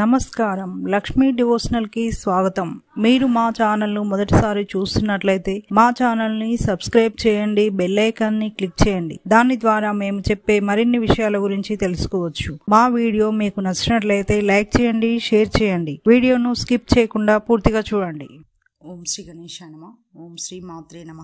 నమస్కారం. లక్ష్మీ డివోషనల్కి స్వాగతం. మీరు మా ఛానల్ను మొదటిసారి చూస్తున్నట్లయితే మా ఛానల్ని సబ్స్క్రైబ్ చేయండి బెల్ని క్లిక్ చేయండి. దాని ద్వారా మేము చెప్పే మరిన్ని విషయాల గురించి తెలుసుకోవచ్చు. మా వీడియో మీకు నచ్చినట్లయితే లైక్ చేయండి షేర్ చేయండి. వీడియోను స్కిప్ చేయకుండా పూర్తిగా చూడండి. ఓం శ్రీ గణేష్ నమ ఓం శ్రీ మాత్రే నమ.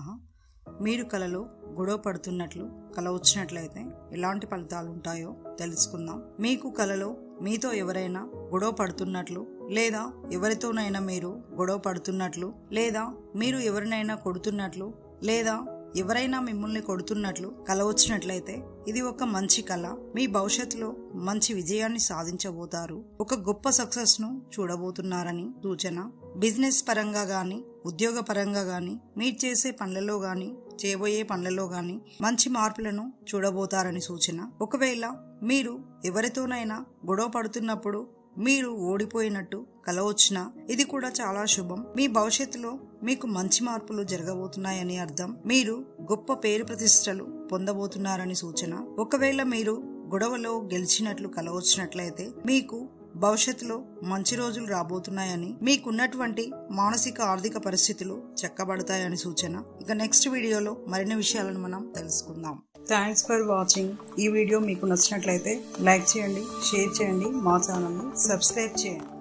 మీరు కలలో గొడవ పడుతున్నట్లు కల వచ్చినట్లయితే ఎలాంటి ఫలితాలు ఉంటాయో తెలుసుకుందాం. మీకు కలలో మీతో ఎవరైనా గొడవ పడుతున్నట్లు లేదా ఎవరితోనైనా మీరు గొడవ పడుతున్నట్లు లేదా మీరు ఎవరినైనా కొడుతున్నట్లు లేదా ఎవరైనా మిమ్మల్ని కొడుతున్నట్లు కల వచ్చినట్లయితే ఇది ఒక మంచి కళ మీ భవిష్యత్తులో మంచి విజయాన్ని సాధించబోతారు. ఒక గొప్ప సక్సెస్ను చూడబోతున్నారని సూచన. బిజినెస్ పరంగా గాని ఉద్యోగ పరంగా గాని మీరు చేసే పనులలో గాని చేయబోయే పనులలో గాని మంచి మార్పులను చూడబోతారని సూచన. ఒకవేళ మీరు ఎవరితోనైనా గొడవ పడుతున్నప్పుడు మీరు ఓడిపోయినట్టు కల వచ్చినా ఇది కూడా చాలా శుభం. మీ భవిష్యత్తులో మీకు మంచి మార్పులు జరగబోతున్నాయని అర్థం. మీరు గొప్ప పేరు ప్రతిష్టలు పొందబోతున్నారని సూచన. ఒకవేళ మీరు గొడవలో గెలిచినట్లు కల వచ్చినట్లయితే మీకు భవిష్యత్తులో మంచి రోజులు రాబోతున్నాయని మీకున్నటువంటి మానసిక ఆర్థిక పరిస్థితులు చెక్కబడతాయని సూచన. ఇక నెక్స్ట్ వీడియోలో మరిన్ని విషయాలను మనం తెలుసుకుందాం. థ్యాంక్స్ ఫర్ వాచింగ్ ఈ వీడియో మీకు నచ్చినట్లయితే లైక్ చేయండి షేర్ చేయండి మా ఛానల్ని సబ్స్క్రైబ్ చేయండి.